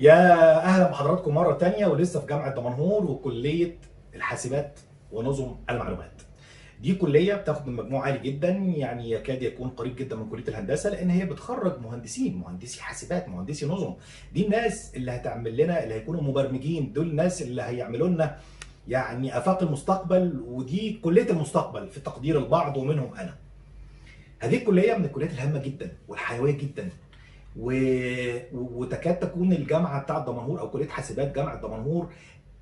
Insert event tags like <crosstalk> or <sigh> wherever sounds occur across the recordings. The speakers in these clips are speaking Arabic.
يا أهلا بحضراتكم مرة تانية ولسه في جامعة دمنهور وكلية الحاسبات ونظم المعلومات. دي كلية بتاخد من مجموع عالي جدا يعني يكاد يكون قريب جدا من كلية الهندسة لأن هي بتخرج مهندسين مهندسي حاسبات مهندسي نظم. دي الناس اللي هتعمل لنا اللي هيكونوا مبرمجين دول الناس اللي هيعملوا لنا يعني آفاق المستقبل ودي كلية المستقبل في تقدير البعض ومنهم أنا. هذه الكلية من الكليات الهامة جدا والحيوية جدا. و... وتكاد تكون الجامعة بتاعة دمنهور أو كلية حاسبات جامعة دمنهور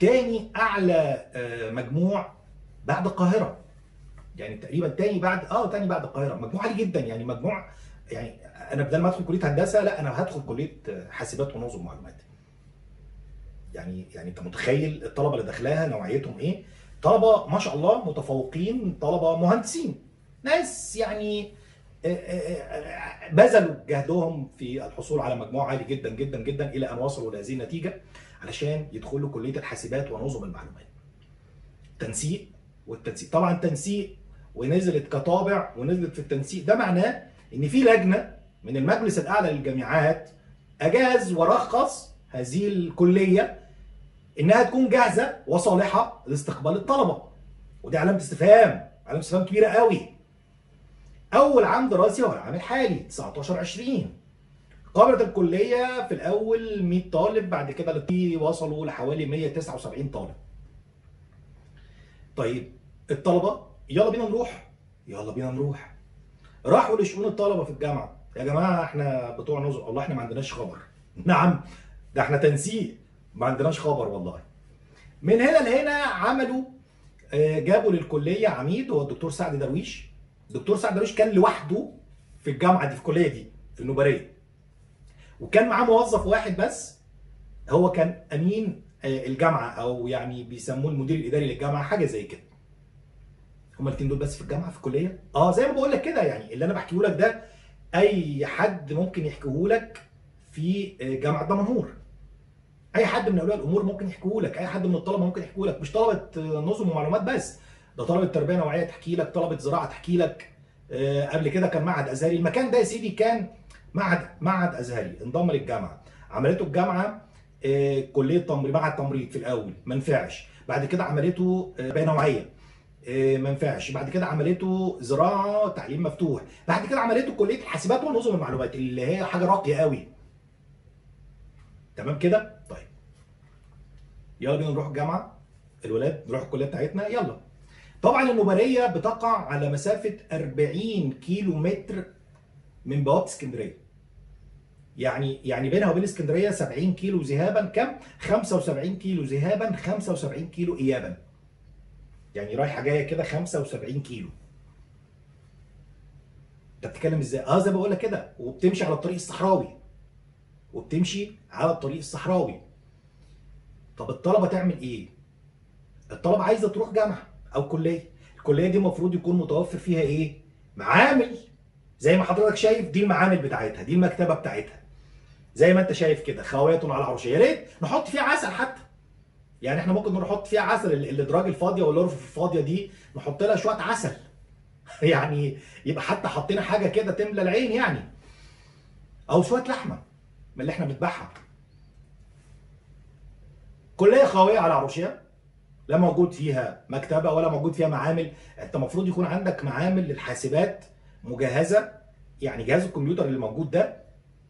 تاني أعلى آه، مجموع بعد القاهرة. يعني تقريبا تاني بعد آه تاني بعد القاهرة. مجموع عالي جدا. يعني مجموع يعني أنا بدل ما أدخل كلية هندسة لا أنا هدخل كلية حاسبات ونظم معلومات. يعني يعني أنت متخيل الطلبة اللي داخلاها نوعيتهم إيه؟ طلبة ما شاء الله متفوقين طلبة مهندسين. ناس يعني آه، آه، آه، بذلوا جهدهم في الحصول على مجموع عالي جدا جدا جدا إلى أن وصلوا لهذه النتيجة علشان يدخلوا كلية الحاسبات ونظم المعلومات. تنسيق والتنسيق. طبعا تنسيق ونزلت كطابع ونزلت في التنسيق. ده معناه إن في لجنة من المجلس الأعلى للجامعات أجاز ورخص هذه الكلية إنها تكون جاهزة وصالحة لاستقبال الطلبة. ودي علامة استفهام علامة استفهام كبيرة قوي. أول عام دراسي هو العام الحالي 19 20 قابلت الكلية في الأول 100 طالب بعد كده وصلوا لحوالي 179 طالب. طيب الطلبة يلا بينا نروح. يلا بينا نروح. راحوا لشؤون الطلبة في الجامعة. يا جماعة إحنا بتوع نظر والله إحنا ما عندناش خبر. نعم ده إحنا تنسيق. ما عندناش خبر والله. من هنا لهنا عملوا آه، جابوا للكلية عميد هو الدكتور سعد درويش. الدكتور سعد درويش كان لوحده في الجامعة دي في الكلية دي في النوباريه وكان معاه موظف واحد بس هو كان أمين آه، الجامعة أو يعني بيسموه المدير الإداري للجامعة حاجة زي كده. هما الاثنين دول بس في الجامعة في الكلية. آه زي ما بقول لك كده يعني اللي أنا بحكيه لك ده أي حد ممكن يحكيه لك في آه، جامعة دمنهور. أي حد من أولياء الأمور ممكن يحكيه لك أي حد من الطلبة ممكن يحكيه لك مش طلبة آه، نظم ومعلومات بس. ده طلبه تربيه نوعية تحكي لك طلبة زراعة تحكي لك. آه، قبل كده كان معهد أزهري. المكان ده يا سيدي كان معهد معهد أزهري انضم للجامعة. عملته الجامعة آه، كلية تمريض معهد تمريض في الأول ما نفعش. بعد كده عملته آه، تربيه نوعية آه، ما نفعش. بعد كده عملته زراعة تعليم مفتوح. بعد كده عملته كلية الحاسبات ونظم المعلومات اللي هي حاجة راقية قوي. تمام كده؟ طيب. يلا بينا نروح الجامعة. الولاد نروح الكلية بتاعتنا. يلا. طبعا النوباريه بتقع على مسافة 40 كيلو متر من بوابة اسكندرية. يعني يعني بينها وبين اسكندرية 70 كيلو ذهابا كم؟ 75 كيلو ذهابا 75 كيلو ايابا. يعني رايحة جاية كده 75 كيلو. أنت بتتكلم إزاي؟ آه زي ما بقول لك كده. وبتمشي على الطريق الصحراوي. وبتمشي على الطريق الصحراوي. طب الطلبة تعمل إيه؟ الطلبة عايزة تروح جامعة. أو كلية. الكلية دي المفروض يكون متوفر فيها إيه؟ معامل. زي ما حضرتك شايف دي المعامل بتاعتها دي المكتبة بتاعتها. زي ما أنت شايف كده خاويه على عروشه يا ريت نحط فيها عسل حتى. يعني إحنا ممكن نحط فيها عسل ال- الإدراج الفاضية والارفف الفاضية دي نحط لها شوية عسل. <laughs> يعني يبقى حتى حطينا حاجة كده تملى العين يعني. أو شوية لحمة من اللي إحنا بنذبحها. كلية خاويه على عروشها لا موجود فيها مكتبة ولا موجود فيها معامل. انت المفروض يكون عندك معامل للحاسبات مجهزة يعني جهاز الكمبيوتر اللي موجود ده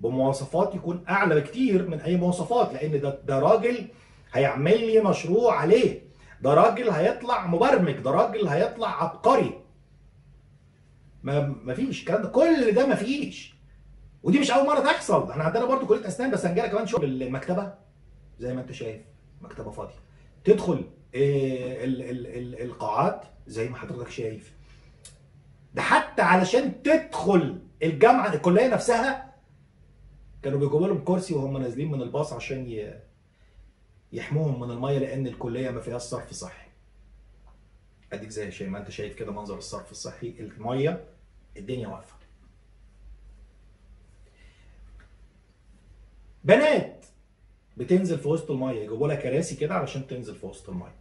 بمواصفات يكون أعلى بكتير من أي مواصفات لأن ده ده راجل هيعمل لي مشروع عليه. ده راجل هيطلع مبرمج ده راجل هيطلع عبقري. ما ما فيش الكلام ده. كل ده ما فيش. ودي مش أول مرة تحصل. إحنا عندنا برضو كلية أسنان بس هنجيلها كمان شغل المكتبه زي ما أنت شايف مكتبة فاضية. تدخل القاعات زي ما حضرتك شايف. ده حتى علشان تدخل الجامعة الكلية نفسها كانوا بيجيبوا لهم كرسي وهم نازلين من الباص عشان. يحموهم من المية لأن الكلية ما فيهاش صرف صحي. أديك زي شيء ما أنت شايف كده منظر الصرف الصحي المية الدنيا واقفة. بنات بتنزل في وسط المية يجيبوا لها كراسي كده علشان تنزل في وسط المية.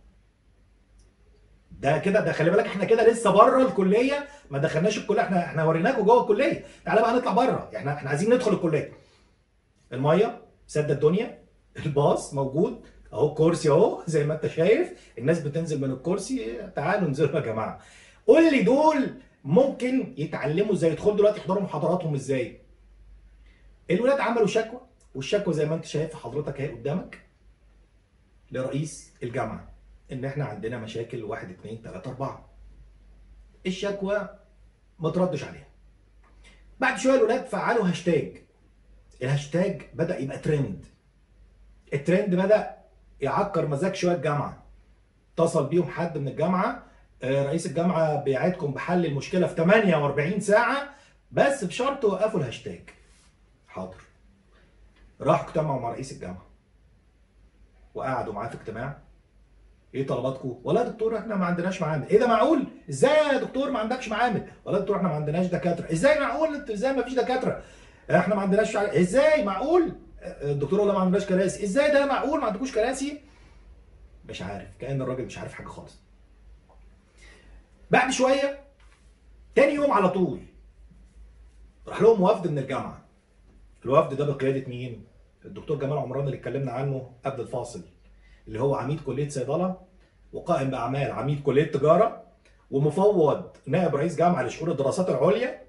ده كده ده خلي بالك إحنا كده لسه بره الكلية ما دخلناش الكلية إحنا إحنا وريناكم جوه الكلية. تعالى بقى نطلع بره. إحنا إحنا عايزين ندخل الكلية. المية سد الدنيا الباص موجود. اهو كرسي اهو زي ما انت شايف. الناس بتنزل من الكرسي تعالوا انزلوا يا جماعة. قول لي دول ممكن يتعلموا إزاي؟ يدخلوا دلوقتي يحضروا محاضراتهم إزاي؟ الولاد عملوا شكوى والشكوى زي ما انت شايف حضرتك اهي قدامك لرئيس الجامعة. إن إحنا عندنا مشاكل واحد اتنين تلاتة أربعة. الشكوى ما تردش عليها. بعد شوية الولاد فعلوا هاشتاج. الهاشتاج بدأ يبقى ترند. الترند بدأ يعكر مزاج شوية الجامعة. اتصل بيهم حد من الجامعة آه، رئيس الجامعة بيعدكم بحل المشكلة في 48 ساعة بس بشرط توقفوا الهاشتاج. حاضر. راحوا اجتمعوا مع رئيس الجامعة. وقعدوا معاه في اجتماع. إيه طلباتكم؟ والله يا دكتور إحنا ما عندناش معامل، إيه ده معقول؟ إزاي يا دكتور ما عندكش معامل؟ والله يا دكتور إحنا ما عندناش دكاترة، إزاي معقول انت إزاي ما فيش دكاترة؟ إحنا ما عندناش إزاي معقول؟ الدكتور والله ما عندناش كراسي، إزاي ده معقول ما عندكوش كراسي؟ مش عارف، كأن الراجل مش عارف حاجة خالص. بعد شوية تاني يوم على طول راح لهم وفد من الجامعة. الوفد ده بقيادة مين؟ الدكتور جمال عمران اللي اتكلمنا عنه قبل الفاصل. اللي هو عميد كلية صيدلة وقائم بأعمال عميد كلية تجارة ومفوض نائب رئيس جامعة لشؤون الدراسات العليا.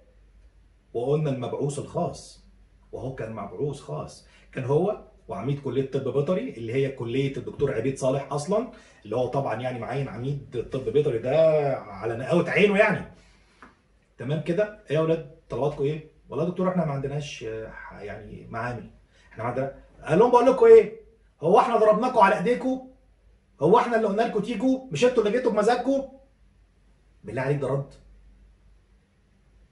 وقلنا المبعوث الخاص وهو كان مبعوث خاص. كان هو وعميد كلية طب بيطري اللي هي كلية الدكتور عبيد صالح أصلا اللي هو طبعا يعني معين عميد طب بيطري ده على نقاوة عينه يعني. تمام كده؟ إيه يا أولاد طلباتكم إيه؟ والله يا دكتور إحنا ما عندناش آه، يعني معامل إحنا عندنا قال لهم بقول لكم إيه؟ هو إحنا ضربناكم على ايديكم هو إحنا اللي قلنا لكم تيجوا؟ مش أنتوا اللي جيتوا بمزاجكم بالله عليك ده رد.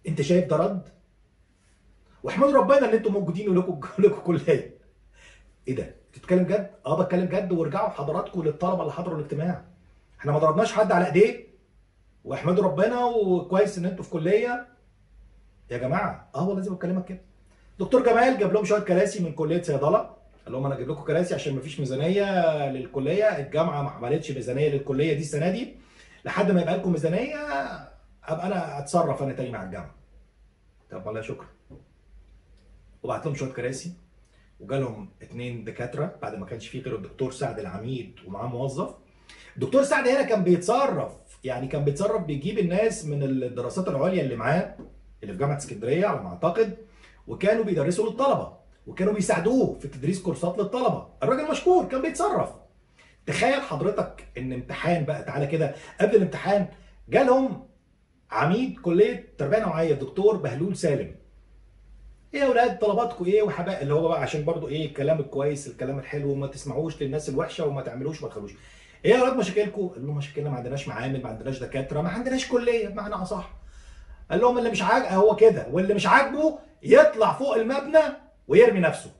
انت شايف ده رد؟ واحمدوا ربنا ان أنتوا موجودين ولكم <laughs> لكم كلية. إيه ده؟ بتتكلم جد؟ آه بتكلم جد وارجعوا حضراتكم للطلبة اللي حضروا الاجتماع. إحنا ما ضربناش حد على ايديه. واحمدوا ربنا وكويس ان أنتوا في كلية. يا جماعة آه والله زي ما بكلمك كده. دكتور جمال جاب لهم شوية كراسي من كلية صيدلة. قال لهم أنا أجيب لكم كراسي عشان مفيش ميزانية للكلية. الجامعة ما عملتش ميزانية للكلية دي السنة دي. لحد ما يبقى لكم ميزانية ابقى أنا اتصرف أنا تاني مع الجامعة. طب والله شكرا. وبعت لهم شوية كراسي وجالهم اتنين دكاترة بعد ما كانش فيه غير الدكتور سعد العميد ومعاه موظف. الدكتور سعد هنا كان بيتصرف يعني كان بيتصرف بيجيب الناس من الدراسات العليا اللي معاه اللي في جامعة اسكندرية على ما اعتقد وكانوا بيدرسوا للطلبة. وكانوا بيساعدوه في تدريس كورسات للطلبة. الراجل مشكور كان بيتصرف. تخيل حضرتك إن امتحان بقى تعالى كده. قبل الامتحان جالهم عميد كلية تربية نوعية الدكتور بهلول سالم. إيه يا أولاد طلباتكم إيه؟ وحبايب. اللي هو بقى عشان برضو إيه الكلام الكويس الكلام الحلو وما تسمعوش للناس الوحشة وما تعملوش ما تخلوش. إيه يا أولاد مشاكلكم؟ قال لهم مشاكلنا ما عندناش معامل ما عندناش دكاترة ما عندناش كلية بمعنى أصح. قال لهم اللي مش عاجبه هو كده. واللي مش عاجبه يطلع فوق المبنى ويرمي نفسه.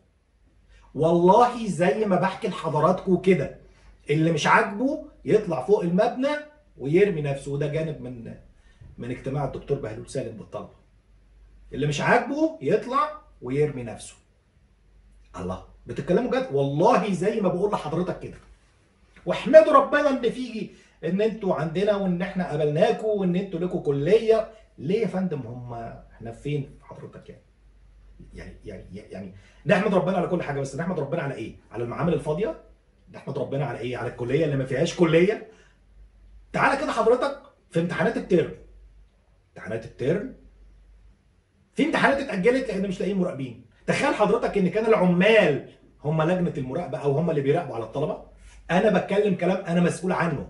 والله زي ما بحكي لحضراتكم كده اللي مش عاجبه يطلع فوق المبنى ويرمي نفسه وده جانب من من اجتماع الدكتور بهلول سالم بالطلبة. اللي مش عاجبه يطلع ويرمي نفسه. الله بتتكلموا جد؟ والله زي ما بقول لحضرتك كده. واحمدوا ربنا إن في إن أنتوا عندنا وإن إحنا قابلناكم وإن أنتوا لكم كلية. ليه يا فندم؟ هم إحنا فين حضرتك يعني؟ يعني يعني يعني نحمد ربنا على كل حاجة بس نحمد ربنا على إيه؟ على المعامل الفاضية؟ نحمد ربنا على إيه؟ على الكلية اللي ما فيهاش كلية؟ تعالى كده حضرتك في امتحانات الترم. امتحانات الترم. في امتحانات اتأجلت لأن مش لاقيين مراقبين. تخيل حضرتك إن كان العمال هم لجنة المراقبة أو هم اللي بيراقبوا على الطلبة؟ أنا بتكلم كلام أنا مسؤول عنه.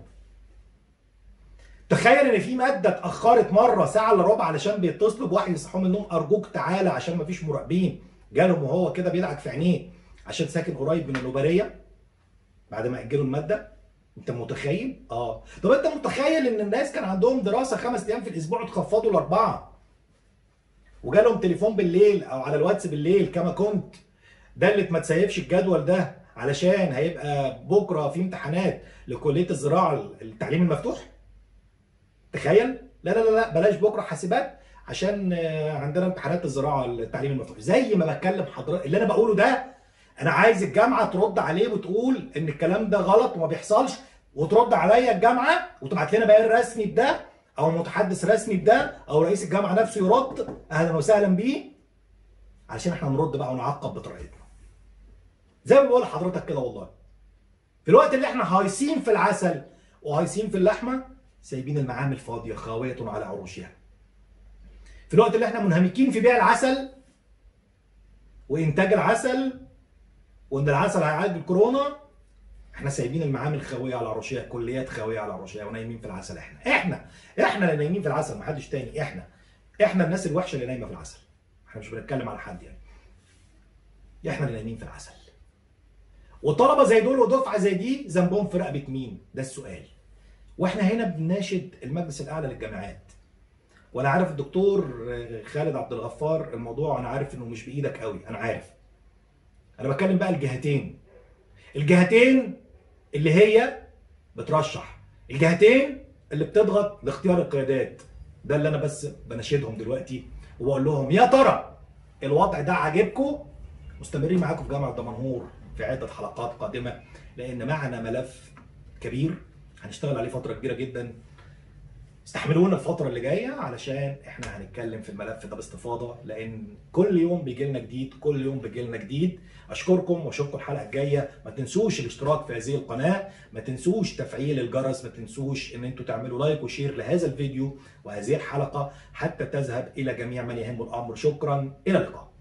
تخيل ان في ماده اتاخرت مره ساعه الا ربع علشان بيتصلوا بواحد يصحوا من النوم ارجوك تعالى عشان مفيش مراقبين. جالهم وهو كده بيدعك في عينيه عشان ساكن قريب من النوباريه بعد ما اجلوا الماده. انت متخيل؟ آه. طب انت متخيل إن الناس كان عندهم دراسة خمس أيام في الأسبوع اتخفضوا لأربعة؟ وجالهم تليفون بالليل أو على الواتس بالليل كما كنت. اللي ما تسيبش الجدول ده علشان هيبقى بكرة في امتحانات لكلية الزراعة التعليم المفتوح؟ تخيل. لا لا لا لا بلاش بكره حاسبات عشان آه، عندنا امتحانات الزراعة التعليم المفتوح. زي ما بتكلم حضرتك اللي أنا بقوله ده أنا عايز الجامعة ترد عليه وتقول إن الكلام ده غلط وما بيحصلش وترد عليا الجامعة وتبعت لنا بيان رسمي بده أو متحدث رسمي بده أو رئيس الجامعة نفسه يرد. أهلا وسهلا بيه. علشان إحنا نرد بقى ونعقب بطريقتنا. زي ما بقول لحضرتك كده والله. في الوقت اللي إحنا هايصين في العسل وهايصين في اللحمة سايبين المعامل فاضية خاوية على عروشها. في الوقت اللي إحنا منهمكين في بيع العسل وإنتاج العسل وإن العسل هيعالج الكورونا إحنا سايبين المعامل خاوية على عروشها كليات خاوية على عروشها ونايمين في العسل إحنا. إحنا إحنا اللي نايمين في العسل محدش تاني إحنا. إحنا الناس الوحشة اللي نايمة في العسل. إحنا مش بنتكلم على حد يعني. إحنا اللي نايمين في العسل. وطلبة زي دول ودفعة زي دي ذنبهم في رقبه مين ده السؤال. وإحنا هنا بنناشد المجلس الأعلى للجامعات. وأنا عارف الدكتور خالد عبد الغفار الموضوع أنا عارف إنه مش بإيدك قوي أنا عارف. أنا بتكلم بقى الجهتين. الجهتين اللي هي بترشح. الجهتين اللي بتضغط لاختيار القيادات. ده اللي أنا بس بناشدهم دلوقتي وبقول لهم يا ترى الوضع ده عاجبكم؟ مستمرين معاكم في جامعة دمنهور في عدة حلقات قادمة لأن معنا ملف كبير هنشتغل عليه فترة كبيرة جدا. استحملونا الفترة اللي جاية علشان إحنا هنتكلم في الملف ده باستفاضة لأن كل يوم بيجي لنا جديد كل يوم بيجي لنا جديد. أشكركم وأشوفكم الحلقة الجاية. ما تنسوش الاشتراك في هذه القناة. ما تنسوش تفعيل الجرس. ما تنسوش إن أنتوا تعملوا like و share لهذا الفيديو وهذه الحلقة حتى تذهب إلى جميع من يهم الأمر. شكرا. إلى اللقاء.